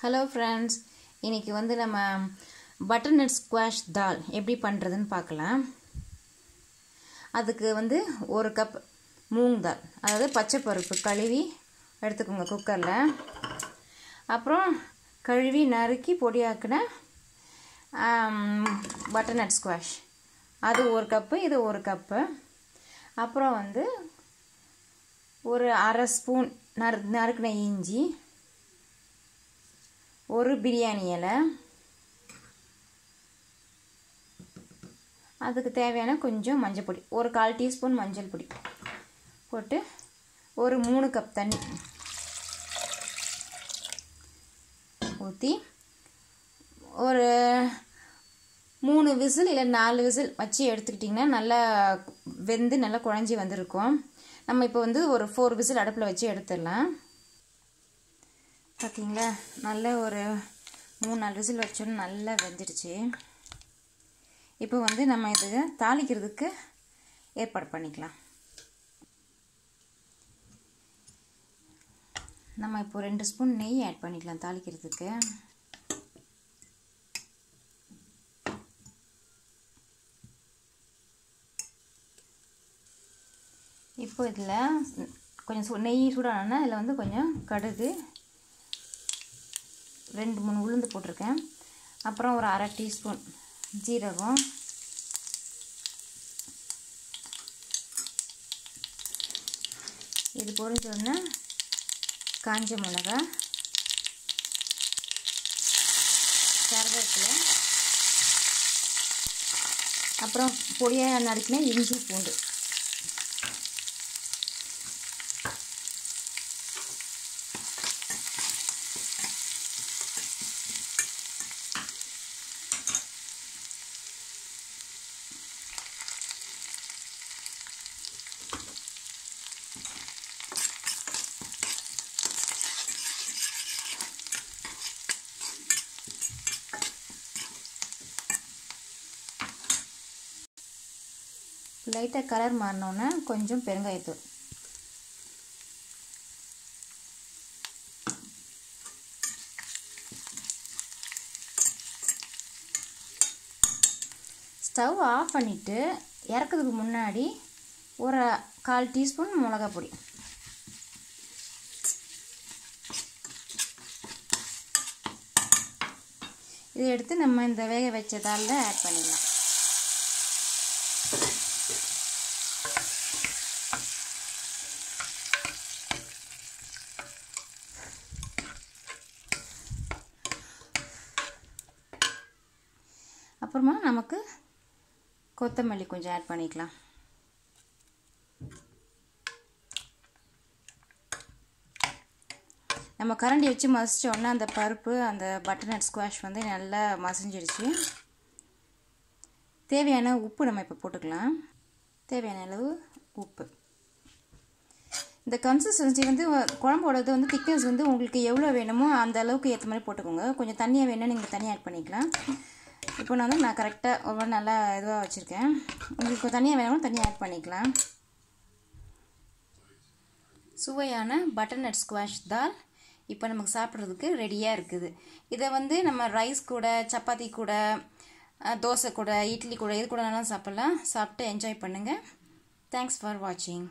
Hello friends இன்றைக்கி வந்து நம்ம பட்டர்நட் ஸ்குவாஷ் தால் எப்படி பண்ணுறதுன்னு பார்க்கலாம். அதுக்கு வந்து ஒரு கப் மூங் தால் அதாவது பச்சை பருப்பு கழுவி எடுத்துக்கோங்க குக்கரில் அப்புறம் கழுவி நறுக்கி பொடியாக்கின பட்டர்நட் ஸ்குவாஷ் அது ஒரு கப்பு இது ஒரு கப்பு அப்புறம் வந்து ஒரு அரை ஸ்பூன் நறு நறுக்கின இஞ்சி ஒரு பிரியாணி இலை. அதுக்கு தேவையான கொஞ்சம் மஞ்சள் பொடி. ஒரு கால் டீஸ்பூன் மஞ்சள் பொடி போட்டு ஒரு மூணு கப் தண்ணி ஊற்றி ஒரு மூணு விசில் இல்லை நாலு விசில் வச்சு எடுத்துக்கிட்டிங்கன்னா நல்லா வெந்து நல்லா குழஞ்சி வந்திருக்கும். நம்ம இப்போ வந்து ஒரு ஃபோர் விசில் அடுப்பில் வச்சு எடுத்துடலாம். பார்த்தீங்களா நல்ல ஒரு மூணு நாலு விசில் வச்சோன்னு நல்லா வெந்துடுச்சு. இப்போ வந்து நம்ம இது தாளிக்கிறதுக்கு ஏற்பாடு பண்ணிக்கலாம். நம்ம இப்போ ரெண்டு ஸ்பூன் நெய் ஆட் பண்ணிக்கலாம் தாளிக்கிறதுக்கு. இப்போ இதில் கொஞ்சம் நெய் சூடானா இதில் வந்து கொஞ்சம் கடுகு ரெண்டு மூணு உளுந்து போட்டிருக்கேன். அப்புறம் ஒரு அரை டீஸ்பூன் ஜீரகம். இது பொறிஞ்சோடனே காஞ்ச மிளகா கருவேப்பிலை அப்புறம் பொடியாக நறுக்கின இஞ்சி பூண்டு. லைட்டாக கலர் மாறினோன்னே கொஞ்சம் பெருங்காயத்தூள். ஸ்டவ் ஆஃப் பண்ணிவிட்டு இறக்கிறதுக்கு முன்னாடி ஒரு கால் டீஸ்பூன் மிளகா பொடி இதை எடுத்து நம்ம இந்த வேக வச்ச ஆட் பண்ணிடலாம். அப்புறமா நமக்கு கொத்தமல்லி கொஞ்சம் ஆட் பண்ணிக்கலாம். நம்ம கரண்டி வச்சு மசிச்சோடனே அந்த பருப்பு அந்த பட்டர்நட் ஸ்குவாஷ் வந்து நல்லா மசிஞ்சிடுச்சு. தேவையான உப்பு நம்ம இப்போ போட்டுக்கலாம். தேவையான அளவு உப்பு. இந்த கன்சிஸ்டன்சி வந்து குழம்போடது வந்து திக்னஸ் வந்து உங்களுக்கு எவ்வளோ வேணுமோ அந்த அளவுக்கு ஏற்ற மாதிரி போட்டுக்கோங்க. கொஞ்சம் தண்ணியாக வேணும்னு நீங்கள் தனியாக ஆட் பண்ணிக்கலாம். இப்போ நான் வந்து நான் கரெக்டாக ஒவ்வொரு நல்லா இதுவாக வச்சுருக்கேன். உங்களுக்கு தனியாக வேணும்னா தனியாக ஆட் பண்ணிக்கலாம். சுவையான பட்டர்நட் ஸ்குவாஷ் தால் இப்போ நமக்கு சாப்பிட்றதுக்கு ரெடியாக இருக்குது. இதை வந்து நம்ம ரைஸ் கூட சப்பாத்தி கூட தோசை கூட இட்லி கூட இது கூட நல்லா சாப்பிட்லாம். சாப்பிட்டு என்ஜாய் பண்ணுங்கள் தேங்க்ஸ் ஃபார் வாட்சிங்